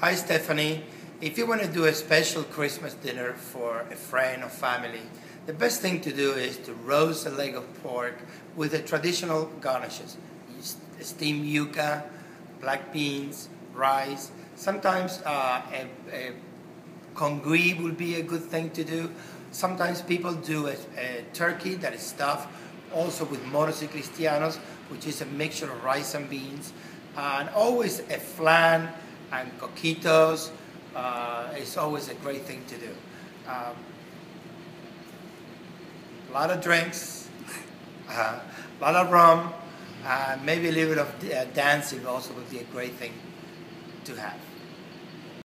Hi, Stefanie. If you want to do a special Christmas dinner for a friend or family, the best thing to do is to roast a leg of pork with the traditional garnishes. Steamed yuca, black beans, rice. Sometimes uh, a, a congrí would be a good thing to do. Sometimes people do a, a turkey that is stuffed also with moros cristianos, which is a mixture of rice and beans. And always a flan and coquitos uh, is always a great thing to do. Um, a lot of drinks, uh, a lot of rum, and maybe a little bit of uh, dancing also would be a great thing to have.